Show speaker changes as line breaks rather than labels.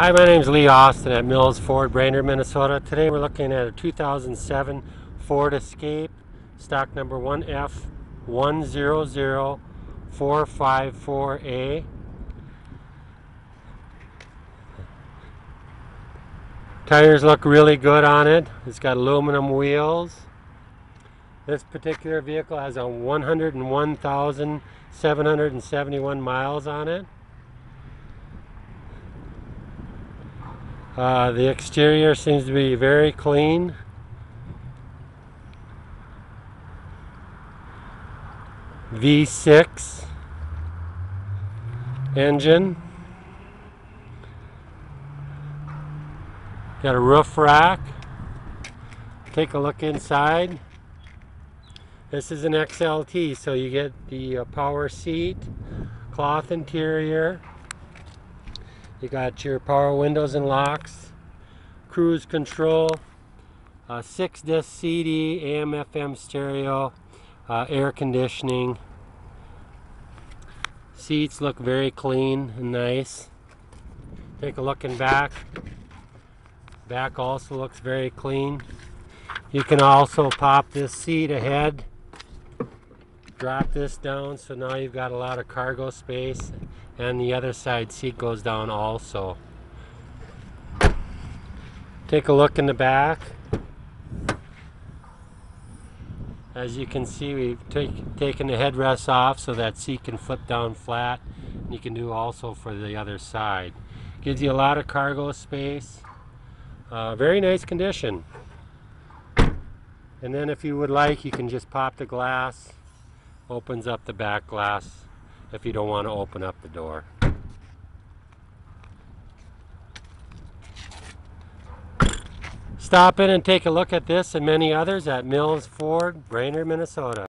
Hi, my name is Lee Austin at Mills Ford, Brainerd, Minnesota. Today we're looking at a 2007 Ford Escape, stock number 1F100454A. Tires look really good on it. It's got aluminum wheels. This particular vehicle has a 101,771 miles on it. Uh, the exterior seems to be very clean. V6 engine. Got a roof rack. Take a look inside. This is an XLT, so you get the uh, power seat, cloth interior, you got your power windows and locks, cruise control, uh, 6 disc CD, AM FM stereo, uh, air conditioning. Seats look very clean and nice. Take a look in back. Back also looks very clean. You can also pop this seat ahead drop this down so now you've got a lot of cargo space and the other side seat goes down also. Take a look in the back. As you can see we've take, taken the headrest off so that seat can flip down flat. And you can do also for the other side. Gives you a lot of cargo space. Uh, very nice condition. And then if you would like you can just pop the glass. Opens up the back glass if you don't want to open up the door. Stop in and take a look at this and many others at Mills Ford, Brainerd, Minnesota.